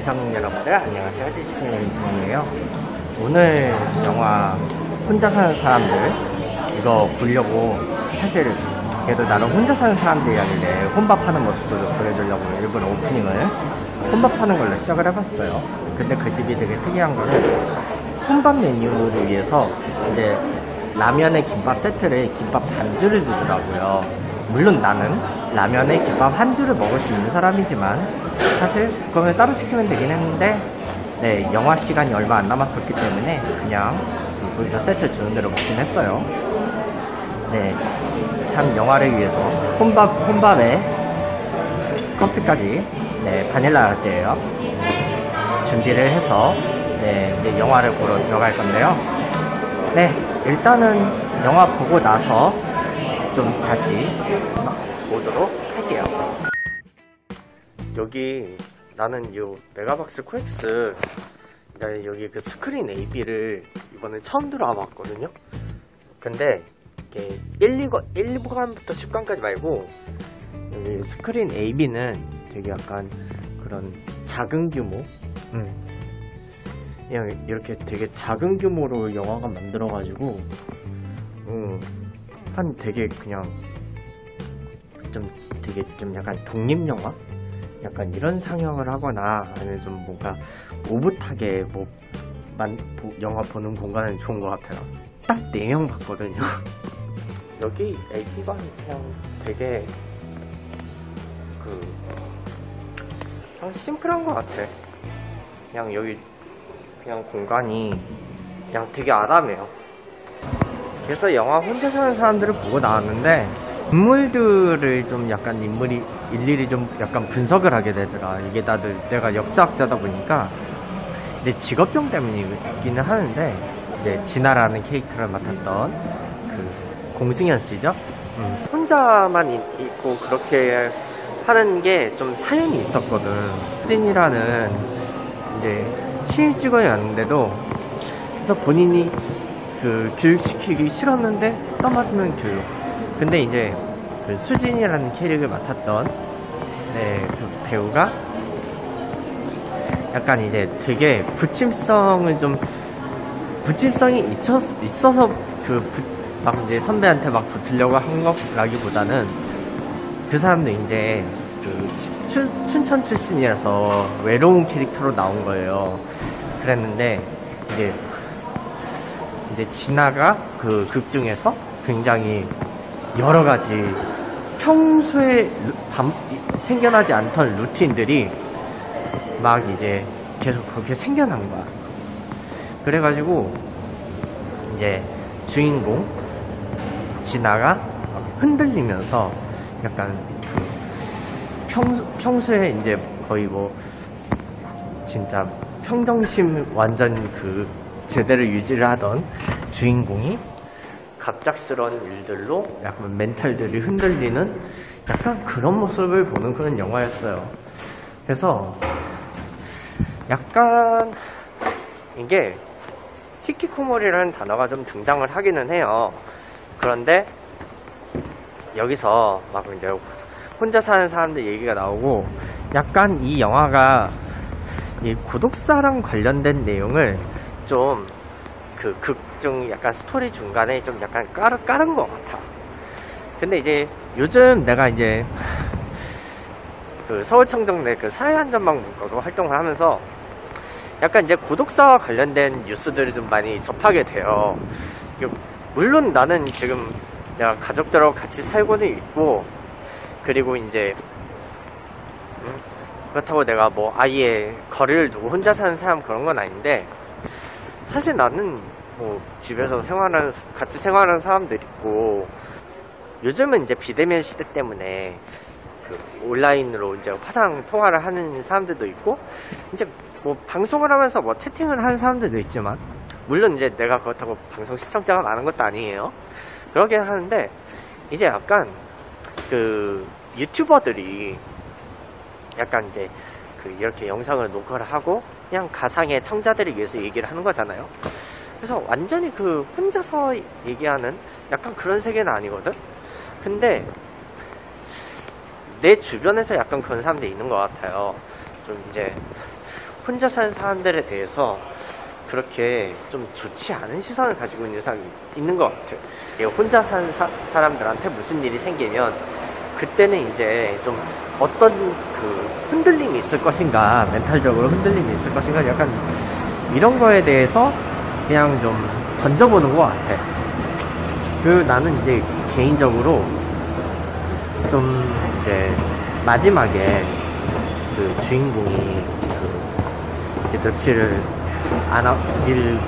지상 여러분들 안녕하세요. 지시팬 이승원이에요. 오늘 영화 혼자 사는 사람들 이거 보려고 사실 그래도 나는 혼자 사는 사람들 이야기를 혼밥하는 모습도 보여주려고 일본 오프닝을 혼밥하는 걸로 시작을 해봤어요. 근데 그 집이 되게 특이한 거는 혼밥 메뉴를 위해서 이제 라면에 김밥 세트를 김밥 반주를 주더라고요 물론 나는 라면에 김밥 한 줄을 먹을 수 있는 사람이지만 사실 그거는 따로 시키면 되긴 했는데 네 영화 시간이 얼마 안 남았었기 때문에 그냥 거기서 세트 주는 대로 먹긴 했어요. 네 참 영화를 위해서 혼밥 혼밥에 커피까지 네 바닐라 라떼예요. 준비를 해서 네 이제 영화를 보러 들어갈 건데요. 네 일단은 영화 보고 나서 좀 다시 보도록 할게요. 여기 나는 요 메가박스 코엑스 나 여기 그 스크린 AB를 이번에 처음 들어와봤거든요. 근데 이게 1, 2관, 1, 2관부터 10관까지 말고 여기 스크린 AB는 되게 약간 그런 작은 규모 음. 그냥 이렇게 되게 작은 규모로 영화가 만들어가지고 음. 한 되게 그냥 좀 되게 좀 약간 독립영화? 약간 이런 상영을 하거나 아니면 좀 뭔가 오붓하게 뭐 만, 보, 영화 보는 공간은 좋은 것 같아요. 딱 4명 봤거든요. 여기 AP방 그냥 되게 그 그냥 심플한 것 같아. 그냥 여기 그냥 공간이 그냥 되게 아담해요. 그래서 영화 혼자 사는 사람들을 보고 나왔는데 인물들을 좀 약간 인물이 일일이 좀 약간 분석을 하게 되더라. 이게 다들 내가 역사학자다 보니까. 내 직업병 때문이기는 하는데 이제 진아라는 캐릭터를 맡았던 그 공승현 씨죠? 음, 혼자만 있, 있고 그렇게 하는 게 좀 사연이 있었거든. 찐이라는 이제 신입 직원이었는데도 그래서 본인이 그 교육시키기 싫었는데 떠맡는 교육. 근데 이제 그 수진이라는 캐릭을 맡았던 네, 그 배우가 약간 이제 되게 부침성을 좀 부침성이 있었, 있어서 그막 이제 선배한테 막 붙으려고 한 것라기보다는 그 사람도 이제 그 춘, 춘천 출신이라서 외로운 캐릭터로 나온 거예요. 그랬는데 이제 이제 진아가 그 극 중에서 굉장히 여러 가지 평소에 밤, 생겨나지 않던 루틴들이 막 이제 계속 그렇게 생겨난 거야. 그래가지고 이제 주인공 진아가 흔들리면서 약간 그 평소, 평소에 이제 거의 뭐 진짜 평정심 완전 그 제대로 유지를 하던 주인공이 갑작스러운 일들로 약간 멘탈들이 흔들리는 약간 그런 모습을 보는 그런 영화였어요. 그래서 약간 이게 히키코모리라는 단어가 좀 등장을 하기는 해요. 그런데 여기서 막 이제 혼자 사는 사람들 얘기가 나오고 약간 이 영화가 이 구독사랑 관련된 내용을 좀 그 극 중 약간 스토리 중간에 좀 약간 깔, 깔은 것 같아. 근데 이제 요즘 내가 이제 그 서울청정 내그 사회안전망국가로 활동을 하면서 약간 이제 구독사와 관련된 뉴스들을 좀 많이 접하게 돼요. 물론 나는 지금 내가 가족들하고 같이 살고는 있고 그리고 이제 음, 그렇다고 내가 뭐 아예 거리를 두고 혼자 사는 사람 그런 건 아닌데 사실 나는 뭐 집에서 생활하는 같이 생활하는 사람들 있고 요즘은 이제 비대면 시대 때문에 그 온라인으로 이제 화상 통화를 하는 사람들도 있고 이제 뭐 방송을 하면서 뭐 채팅을 하는 사람들도 있지만 물론 이제 내가 그렇다고 방송 시청자가 많은 것도 아니에요. 그러긴 하는데 이제 약간 그 유튜버들이 약간 이제 그 이렇게 영상을 녹화를 하고 그냥 가상의 청자들을 위해서 얘기를 하는 거잖아요. 그래서 완전히 그 혼자서 얘기하는 약간 그런 세계는 아니거든. 근데 내 주변에서 약간 그런 사람들이 있는 것 같아요. 좀 이제 혼자 사는 사람들에 대해서 그렇게 좀 좋지 않은 시선을 가지고 있는 사람이 있는 것 같아요. 이 혼자 사는 사, 사람들한테 무슨 일이 생기면 그때는 이제 좀 어떤 그 흔들림이 있을 것인가, 멘탈적으로 흔들림이 있을 것인가, 약간 이런 거에 대해서 그냥 좀 던져보는 것 같아. 그 나는 이제 개인적으로 좀 이제 마지막에 그 주인공이 그 이제 며칠을 안 하, 일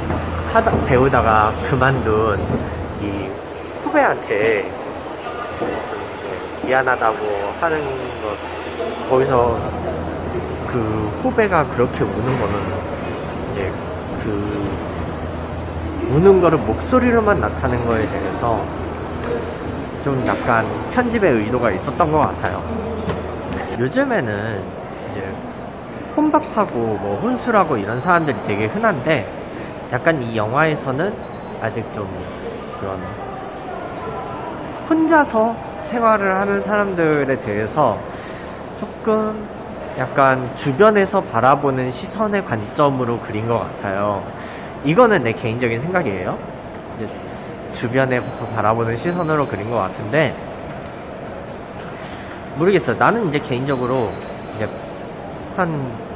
하다 배우다가 그만둔 이 후배한테 미안하다고 하는 것 거기서 그 후배가 그렇게 우는 거는 이제 그 우는 거를 목소리로만 나타낸 거에 대해서 좀 약간 편집의 의도가 있었던 것 같아요. 요즘에는 이제 혼밥하고 뭐 혼술하고 이런 사람들이 되게 흔한데 약간 이 영화에서는 아직 좀 그런 혼자서 생활을 하는 사람들에 대해서 조금 약간 주변에서 바라보는 시선의 관점으로 그린 것 같아요. 이거는 내 개인적인 생각이에요. 주변에서 바라보는 시선으로 그린 것 같은데 모르겠어요. 나는 이제 개인적으로 이제 한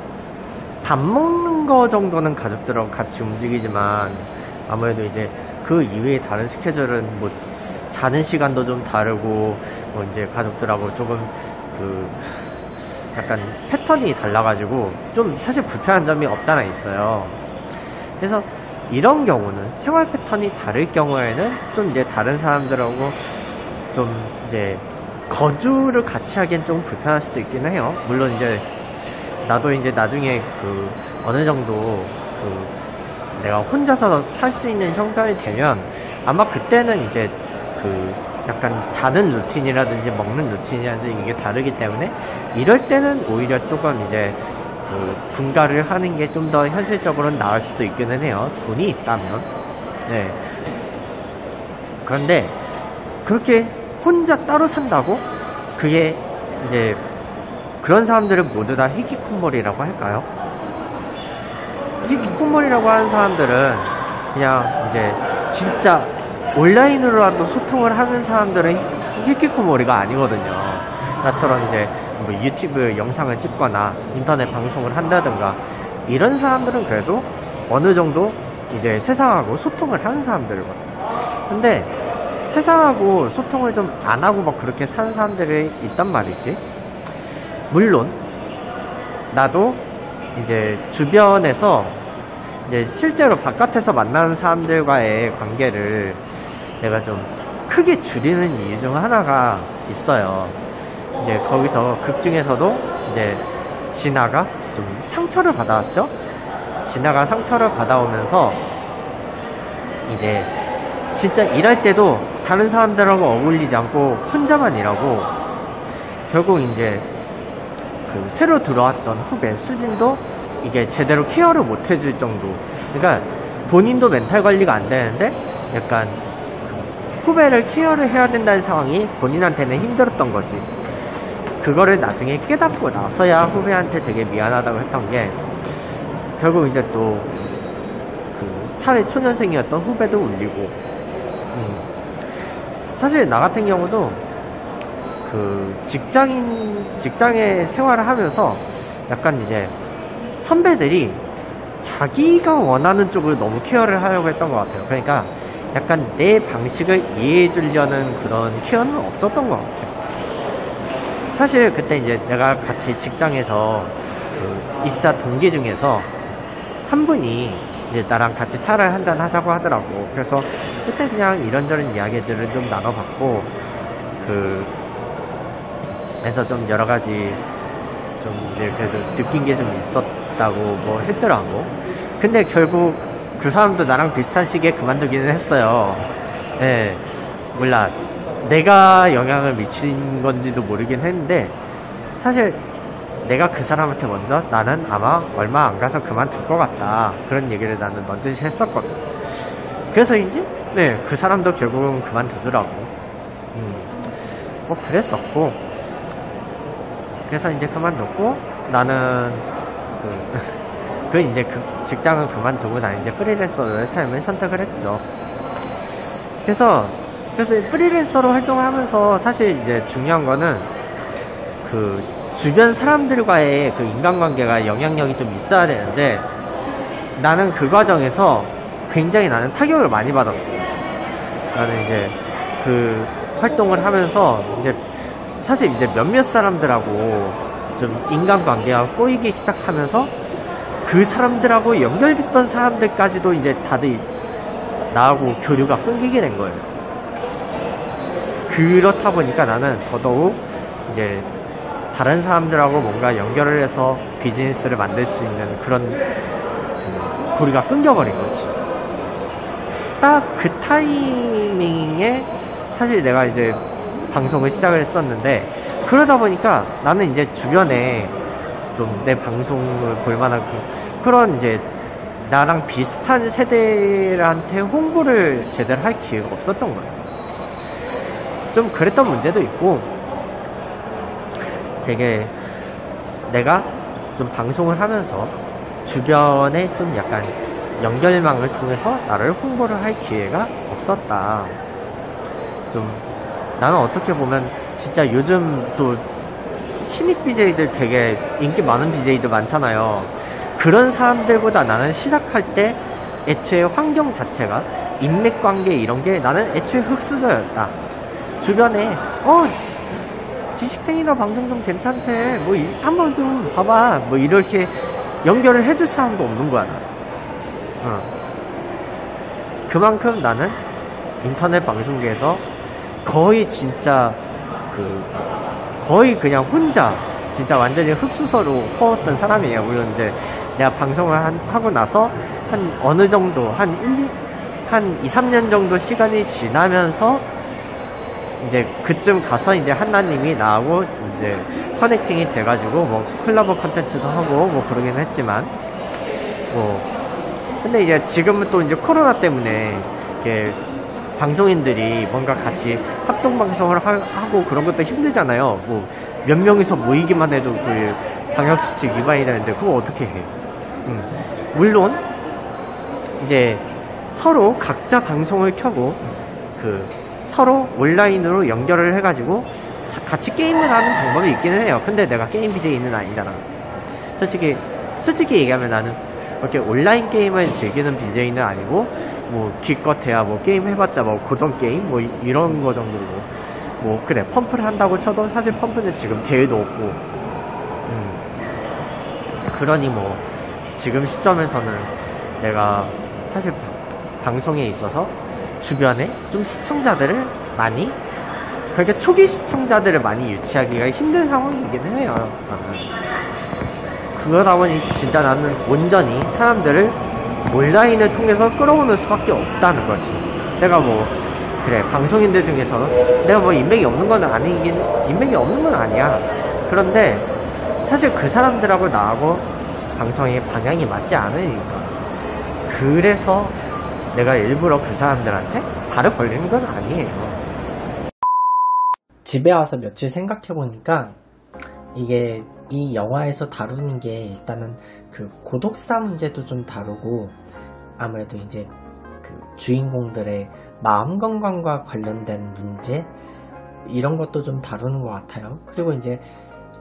밥 먹는 거 정도는 가족들하고 같이 움직이지만 아무래도 이제 그 이외의 다른 스케줄은 뭐 자는 시간도 좀 다르고 뭐 이제 가족들하고 조금 그 약간 패턴이 달라가지고 좀 사실 불편한 점이 없잖아 있어요. 그래서 이런 경우는 생활 패턴이 다를 경우에는 좀 이제 다른 사람들하고 좀 이제 거주를 같이 하기엔 좀 불편할 수도 있기는 해요. 물론 이제 나도 이제 나중에 그 어느 정도 그 내가 혼자서 살 수 있는 형편이 되면 아마 그때는 이제 그 약간 자는 루틴이라든지 먹는 루틴이라든지 이게 다르기 때문에 이럴 때는 오히려 조금 이제 그 분가를 하는 게 좀 더 현실적으로는 나을 수도 있기는 해요. 돈이 있다면. 네. 그런데 그렇게 혼자 따로 산다고 그게 이제 그런 사람들은 모두 다 히키콤몰이라고 할까요? 히키콤몰이라고 하는 사람들은 그냥 이제 진짜 온라인으로라도 소통을 하는 사람들은 히키코모리가 아니거든요. 나처럼 이제 뭐 유튜브 영상을 찍거나 인터넷 방송을 한다든가 이런 사람들은 그래도 어느 정도 이제 세상하고 소통을 하는 사람들이거든요. 근데 세상하고 소통을 좀 안 하고 막 그렇게 사는 사람들이 있단 말이지. 물론 나도 이제 주변에서 이제 실제로 바깥에서 만나는 사람들과의 관계를 내가 좀 크게 줄이는 이유 중 하나가 있어요. 이제 거기서 극 중에서도 이제 진아가 좀 상처를 받아왔죠. 진아가 상처를 받아오면서 이제 진짜 일할 때도 다른 사람들하고 어울리지 않고 혼자만 일하고 결국 이제 그 새로 들어왔던 후배 수진도 이게 제대로 케어를 못 해줄 정도. 그러니까 본인도 멘탈 관리가 안 되는데 약간 후배를 케어를 해야 된다는 상황이 본인한테는 힘들었던 거지. 그거를 나중에 깨닫고 나서야 후배한테 되게 미안하다고 했던 게 결국 이제 또 그 사회 초년생이었던 후배도 울리고 음. 사실 나 같은 경우도 그 직장인 직장에 생활을 하면서 약간 이제 선배들이 자기가 원하는 쪽을 너무 케어를 하려고 했던 것 같아요. 그러니까 약간 내 방식을 이해해 주려는 그런 케어는 없었던 것 같아요. 사실 그때 이제 내가 같이 직장에서 그 입사 동기 중에서 한 분이 이제 나랑 같이 차를 한잔 하자고 하더라고. 그래서 그때 그냥 이런저런 이야기들을 좀 나눠봤고, 그, 그래서 좀 여러 가지 좀 이제 그래도 느낀 게 좀 있었다고 뭐 했더라고. 근데 결국 그 사람도 나랑 비슷한 시기에 그만두기는 했어요. 예, 몰라. 내가 영향을 미친 건지도 모르긴 했는데, 사실 내가 그 사람한테 먼저 나는 아마 얼마 안 가서 그만둘 것 같다. 그런 얘기를 나는 먼저 했었거든. 그래서인지, 네, 그 사람도 결국은 그만두더라고. 음, 뭐 그랬었고, 그래서 이제 그만뒀고, 나는 그 그 이제 그 직장을 그만두고 나는 이제 프리랜서의 삶을 선택을 했죠. 그래서 그래서 프리랜서로 활동을 하면서 사실 이제 중요한 거는 그 주변 사람들과의 그 인간관계가 영향력이 좀 있어야 되는데 나는 그 과정에서 굉장히 나는 타격을 많이 받았어요. 나는 이제 그 활동을 하면서 이제 사실 이제 몇몇 사람들하고 좀 인간관계가 꼬이기 시작하면서 그 사람들하고 연결됐던 사람들까지도 이제 다들 나하고 교류가 끊기게 된 거예요. 그렇다 보니까 나는 더더욱 이제 다른 사람들하고 뭔가 연결을 해서 비즈니스를 만들 수 있는 그런 그 고리가 끊겨버린 거지. 딱 그 타이밍에 사실 내가 이제 방송을 시작을 했었는데 그러다 보니까 나는 이제 주변에 좀 내 방송을 볼 만한 그, 그런 이제 나랑 비슷한 세대한테 홍보를 제대로 할 기회가 없었던 거예요. 좀 그랬던 문제도 있고 되게 내가 좀 방송을 하면서 주변에 좀 약간 연결망을 통해서 나를 홍보를 할 기회가 없었다. 좀 나는 어떻게 보면 진짜 요즘 또 신입 BJ들 되게 인기 많은 BJ들 많잖아요. 그런 사람들보다 나는 시작할 때 애초에 환경 자체가 인맥 관계 이런 게 나는 애초에 흙수저였다. 주변에 어 지식생이나 방송 좀 괜찮대. 뭐 한번 좀 봐봐. 뭐 이렇게 연결을 해줄 사람도 없는 거야. 어. 그만큼 나는 인터넷 방송계에서 거의 진짜 그 거의 그냥 혼자 진짜 완전히 흙수저로 퍼왔던 사람이에요. 물론 이제 내가 방송을 한, 하고 나서 한 어느 정도 한 1, 2, 한 2, 3년 정도 시간이 지나면서 이제 그쯤 가서 이제 한나님이 나하고 이제 커넥팅이 돼가지고 뭐 콜라보 컨텐츠도 하고 뭐 그러긴 했지만 뭐 근데 이제 지금은 또 이제 코로나 때문에 이렇게 방송인들이 뭔가 같이 합동 방송을 하, 고 그런 것도 힘들잖아요. 뭐 몇 명이서 모이기만 해도 그 방역수칙 위반이 되는데 그거 어떻게 해? 음. 물론 이제 서로 각자 방송을 켜고 그 서로 온라인으로 연결을 해가지고 같이 게임을 하는 방법이 있기는 해요. 근데 내가 게임 BJ는 아니잖아. 솔직히 솔직히 얘기하면 나는 그렇게 온라인 게임을 즐기는 BJ는 아니고 뭐 기껏해야 뭐 게임 해봤자 뭐 고정 게임? 뭐 이런 거 정도고 뭐 그래 펌프를 한다고 쳐도 사실 펌프는 지금 대회도 없고. 음. 그러니 뭐 지금 시점에서는 내가 사실 방송에 있어서 주변에 좀 시청자들을 많이 그러니까 초기 시청자들을 많이 유치하기가 힘든 상황이긴 해요. 나는 그러다 보니 진짜 나는 온전히 사람들을 온라인을 통해서 끌어오는 수밖에 없다는 거지. 내가 뭐 그래 방송인들 중에서는 내가 뭐 인맥이 없는 건 아니긴 인맥이 없는 건 아니야. 그런데 사실 그 사람들하고 나하고 방송의 방향이 맞지 않으니까. 그래서 내가 일부러 그 사람들한테 발을 벌리는 건 아니에요. 집에 와서 며칠 생각해보니까 이게 이 영화에서 다루는 게 일단은 그 고독사 문제도 좀 다루고 아무래도 이제 그 주인공들의 마음 건강과 관련된 문제 이런 것도 좀 다루는 것 같아요. 그리고 이제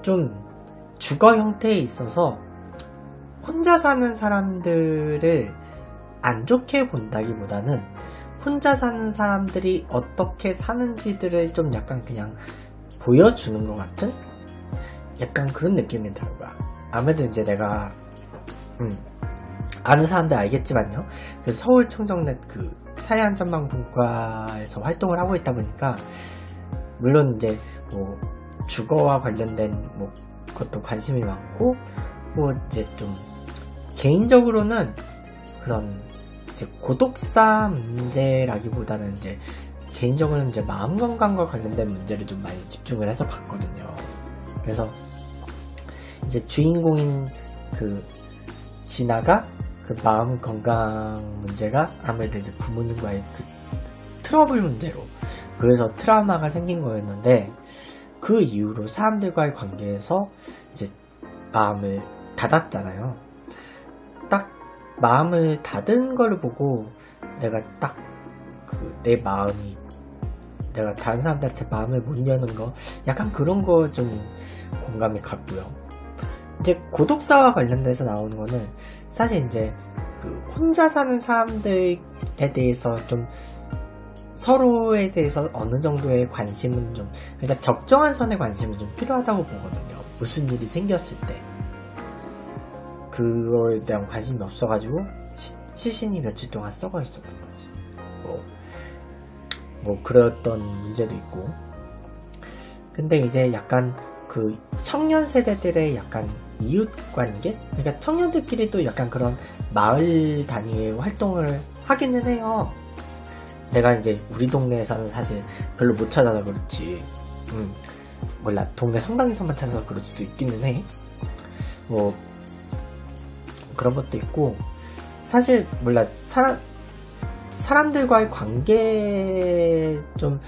좀 주거 형태에 있어서 혼자 사는 사람들을 안 좋게 본다기보다는 혼자 사는 사람들이 어떻게 사는지들을 좀 약간 그냥 보여주는 것 같은 약간 그런 느낌이 들어요. 아무래도 이제 내가 음, 아는 사람들 알겠지만요. 그 서울 청정net 그 사회안 전망분과에서 활동을 하고 있다 보니까 물론 이제 뭐 주거와 관련된 뭐 것도 관심이 많고 뭐 이제 좀 개인적으로는 그런 이제 고독사 문제라기보다는 이제 개인적으로는 이제 마음 건강과 관련된 문제를 좀 많이 집중을 해서 봤거든요. 그래서 이제 주인공인 그 진아가 그 마음 건강 문제가 아무래도 부모님과의 그 트러블 문제로 그래서 트라우마가 생긴 거였는데 그 이후로 사람들과의 관계에서 이제 마음을 닫았잖아요. 마음을 닫은 걸 보고 내가 딱 그 내 마음이 내가 다른 사람들한테 마음을 못 여는 거 약간 그런 거 좀 공감이 갔고요. 이제 고독사와 관련돼서 나오는 거는 사실 이제 그 혼자 사는 사람들에 대해서 좀 서로에 대해서 어느 정도의 관심은 좀 그러니까 적정한 선의 관심은 좀 필요하다고 보거든요. 무슨 일이 생겼을 때 그거에 대한 관심이 없어가지고 시, 시신이 며칠 동안 썩어 있었던 거지. 뭐, 뭐 그랬던 문제도 있고. 근데 이제 약간 그 청년 세대들의 약간 이웃 관계? 그러니까 청년들끼리 도 약간 그런 마을 단위의 활동을 하기는 해요. 내가 이제 우리 동네에서는 사실 별로 못 찾아서 그렇지. 음, 몰라. 동네 성당에서만 찾아서 그럴 수도 있기는 해. 뭐, 그런 것도 있고, 사실, 몰라. 사람, 사람들과의 관계 좀,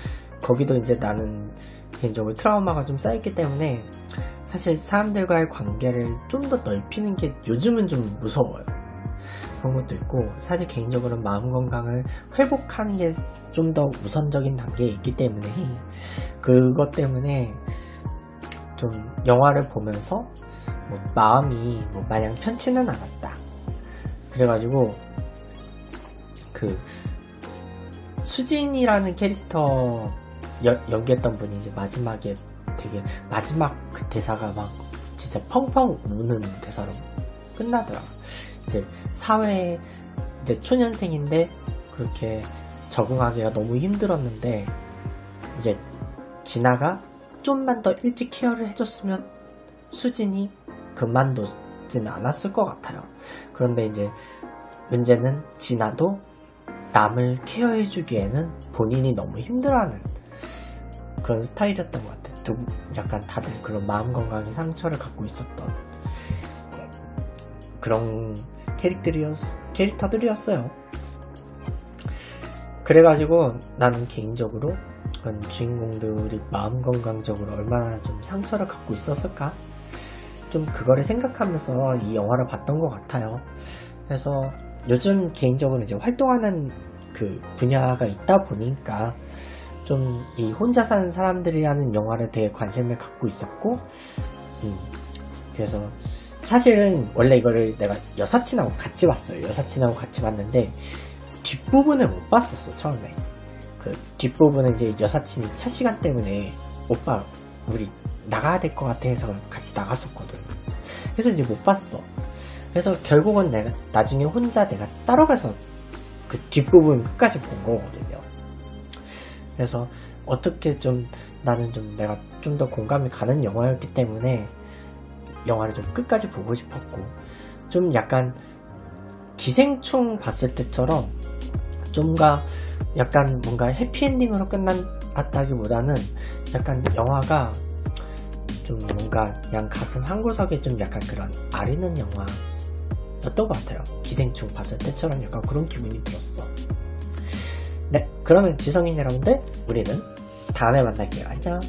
거기도 이제 나는 개인적으로 트라우마가 좀 쌓였기 때문에, 사실 사람들과의 관계를 좀 더 넓히는 게 요즘은 좀 무서워요. 그런 것도 있고 사실 개인적으로 마음 건강을 회복하는 게 좀 더 우선적인 단계에 있기 때문에 그것 때문에 좀 영화를 보면서 뭐 마음이 뭐 마냥 편치는 않았다. 그래가지고 그 수진이라는 캐릭터 여- 연기했던 분이 이제 마지막에 되게 마지막 그 대사가 막 진짜 펑펑 우는 대사로 끝나더라. 이제 사회 이제 초년생인데 그렇게 적응하기가 너무 힘들었는데 이제 진아가 좀만 더 일찍 케어를 해줬으면 수진이 그만두진 않았을 것 같아요. 그런데 이제 문제는 진아도 남을 케어해주기에는 본인이 너무 힘들어하는 그런 스타일이었던 것 같아요. 두, 약간 다들 그런 마음 건강에 상처를 갖고 있었던 그런 캐릭터들이었, 캐릭터들이었어요. 그래가지고 나는 개인적으로 그런 주인공들이 마음 건강적으로 얼마나 좀 상처를 갖고 있었을까? 좀 그거를 생각하면서 이 영화를 봤던 것 같아요. 그래서 요즘 개인적으로 이제 활동하는 그 분야가 있다 보니까 좀 이 혼자 사는 사람들이라는 영화를 되게 관심을 갖고 있었고, 음, 그래서 사실은 원래 이거를 내가 여사친하고 같이 봤어요. 여사친하고 같이 봤는데 뒷부분을 못 봤었어 처음에. 그 뒷부분은 이제 여사친이 차 시간 때문에 오빠 우리 나가야 될 것 같아 해서 같이 나갔었거든. 그래서 이제 못 봤어. 그래서 결국은 내가 나중에 혼자 내가 따로 가서 그 뒷부분 끝까지 본 거거든요. 그래서 어떻게 좀 나는 좀 내가 좀 더 공감이 가는 영화였기 때문에 영화를 좀 끝까지 보고 싶었고 좀 약간 기생충 봤을 때처럼 좀가 약간 뭔가 해피엔딩으로 끝났다기보다는 약간 영화가 좀 뭔가 그냥 가슴 한 구석에 좀 약간 그런 아리는 영화 였던 것 같아요. 기생충 봤을 때처럼 약간 그런 기분이 들었어. 네, 그러면 지성인 여러분들, 우리는 다음에 만날게요. 안녕.